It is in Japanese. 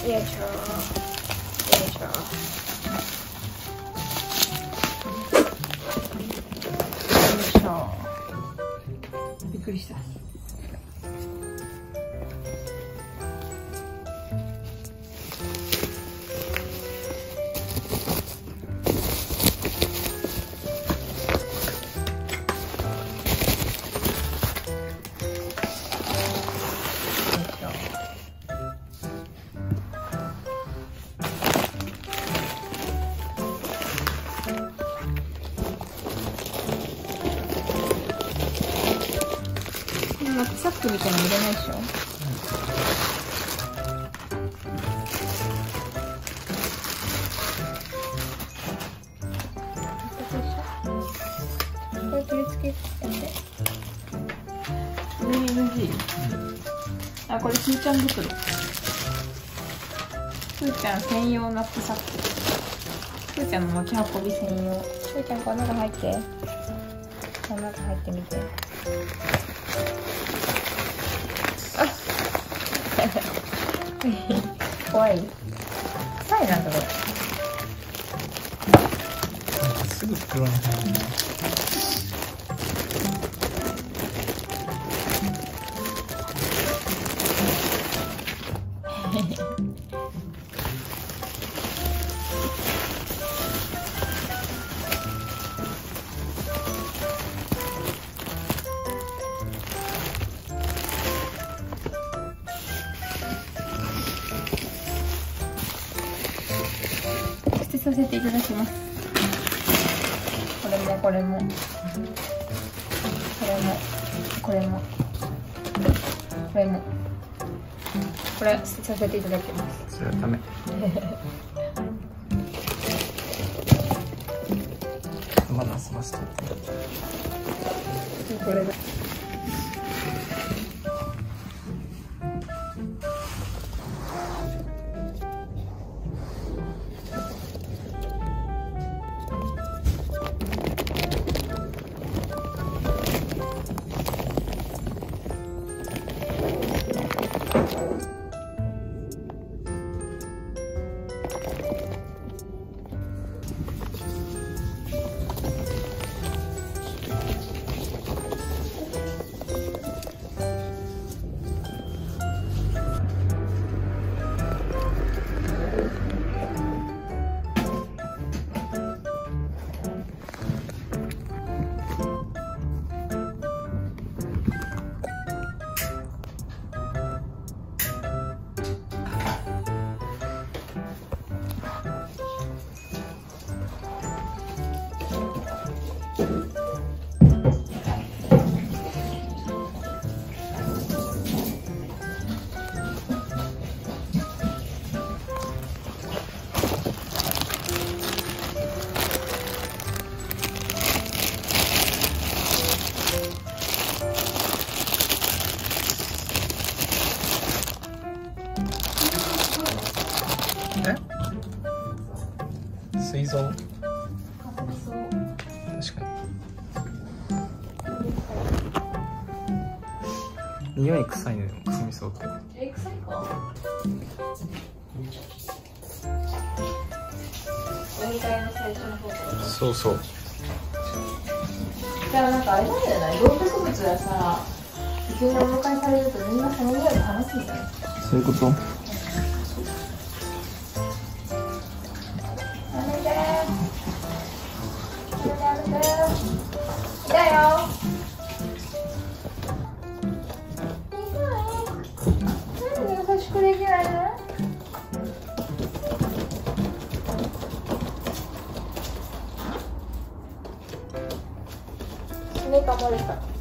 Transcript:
よいしょ。よいしょ。よいしょびっくりした。のナッツサックみたいなの入れないでしょ？これ取り付けて上に NG あこれふーちゃん袋。ふーちゃん専用ナッツサック。ふーちゃんの持ち運び専用。ふーちゃんこの中入ってこの中入ってみて。あ怖い。臭いなそれすぐ袋に入るね。捨 てさせていただきます。これもこれも。これもこれも。これも。これさせていただきます。それはダメ。まだ済ませてこれだえ水槽。確かに。匂い臭いねでもくすみそうって。え臭いか？そうそう。じゃあなんかあれなんじゃない？動植物がさ急にお迎えされるとみんなその匂いで話すんじゃないそういうこと？目かまれた